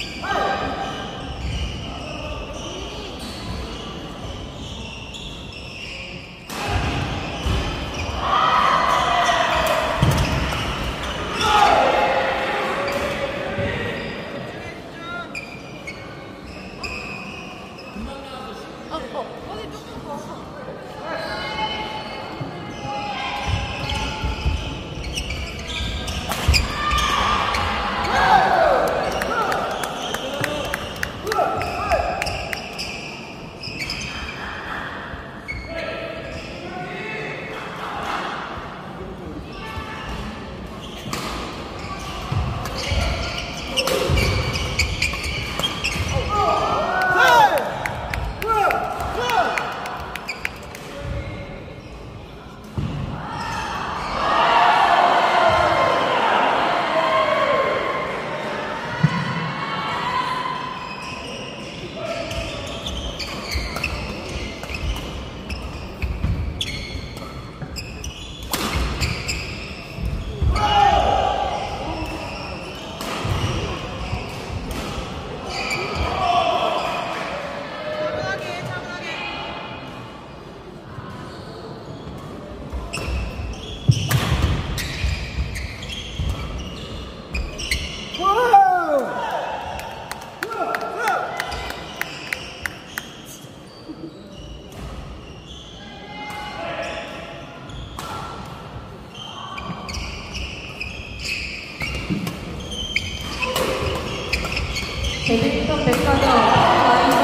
Oh. 계획했던 백화점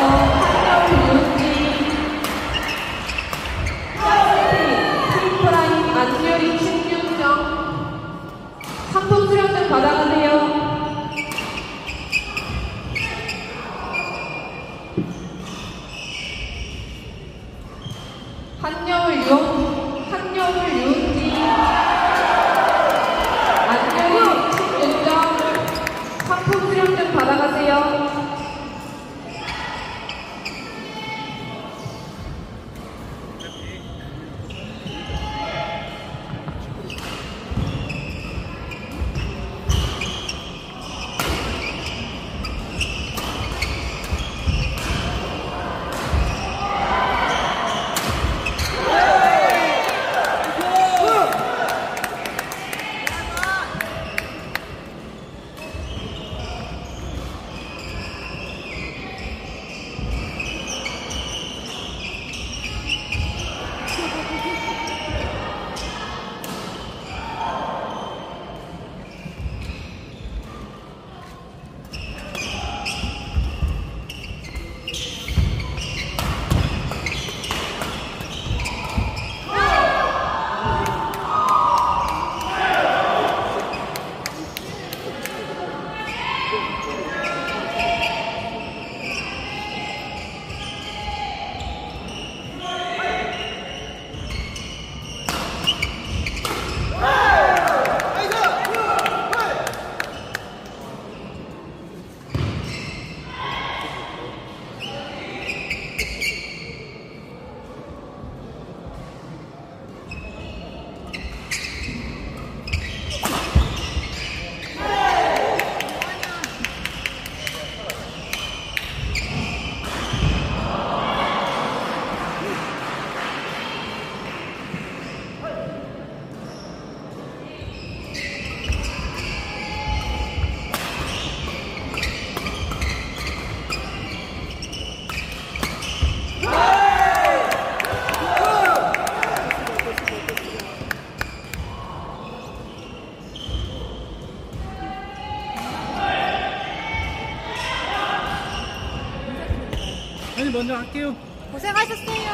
Thank you. Você vai assistir.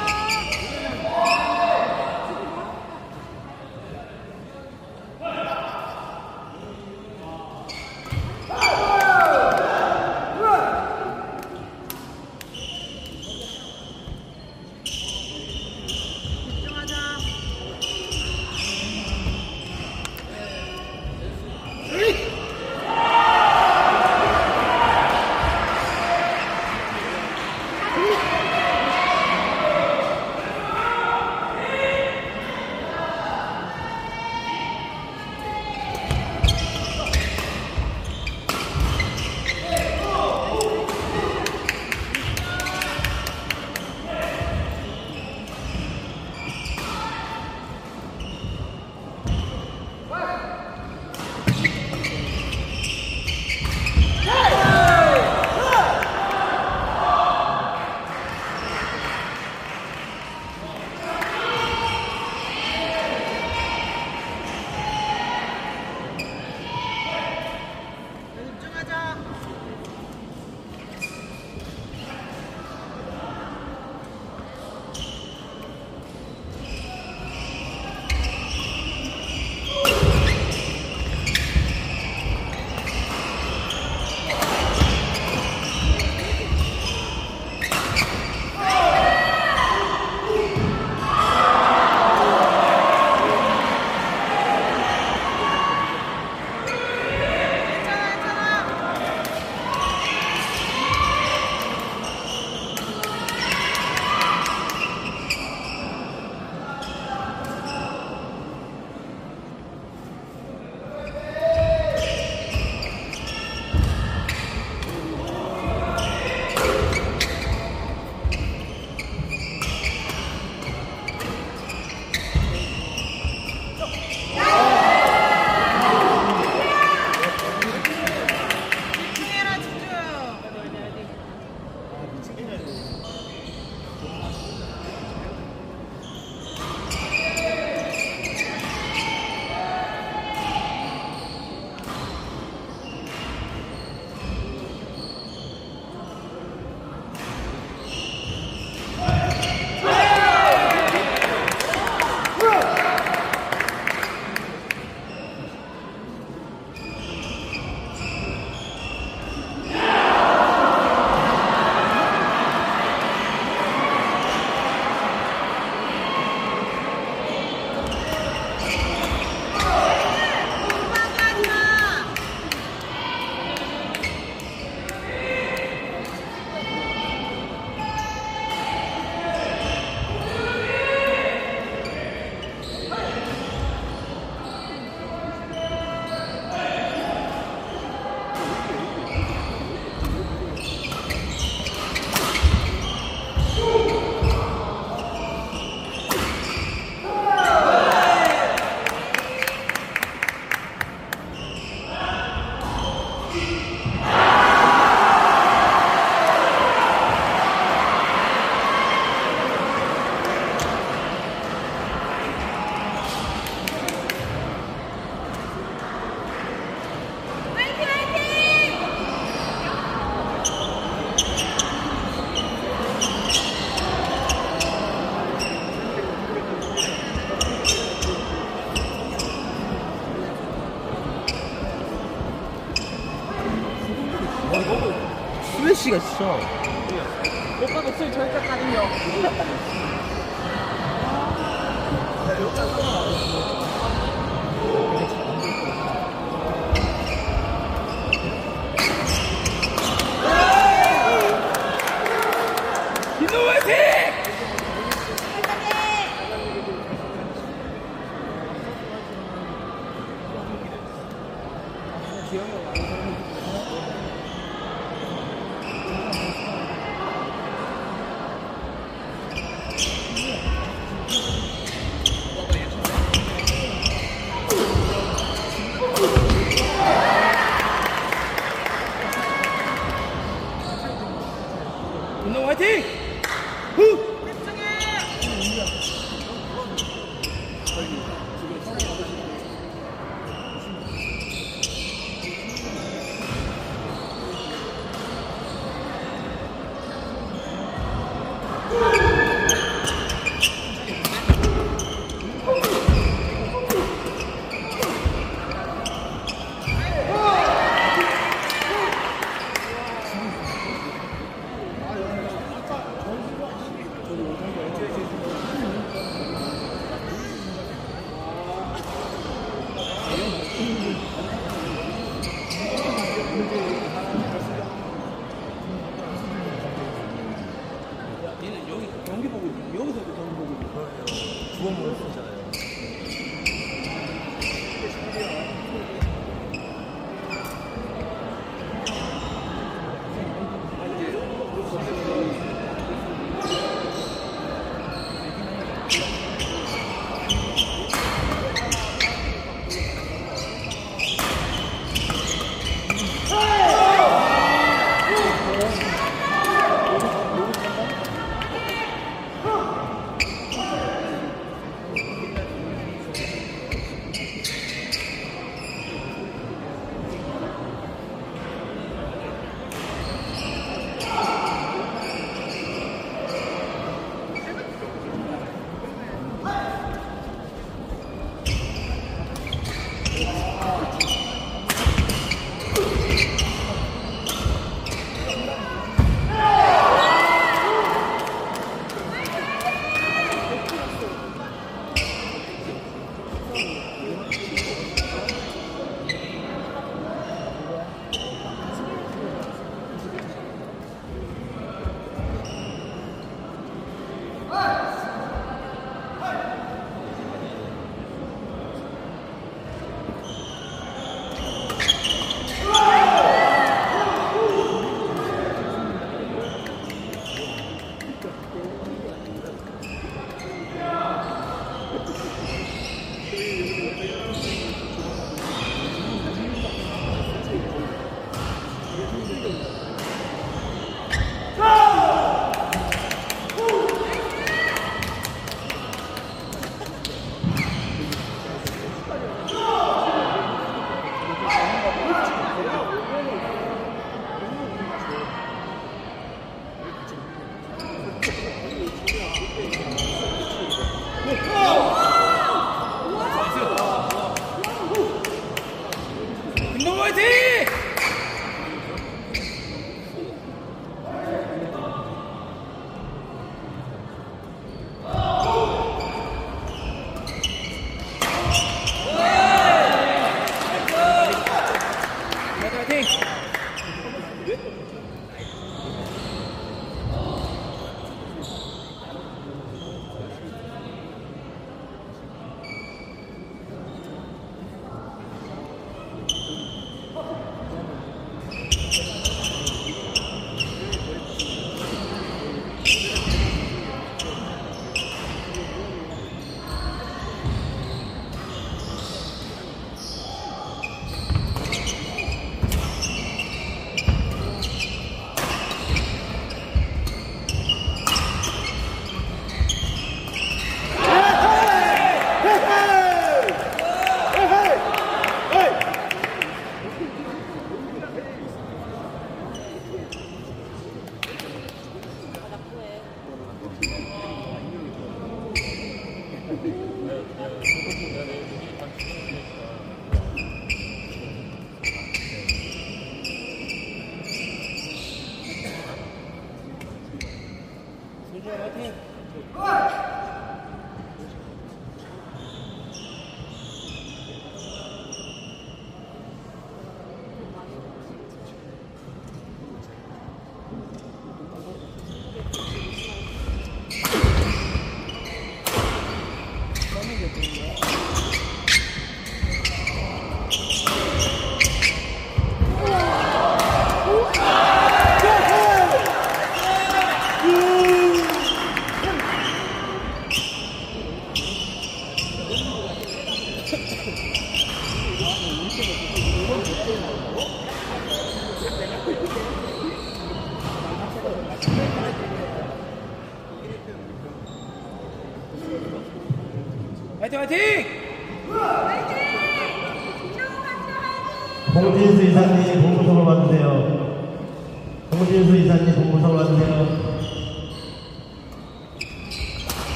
eu sou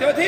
小提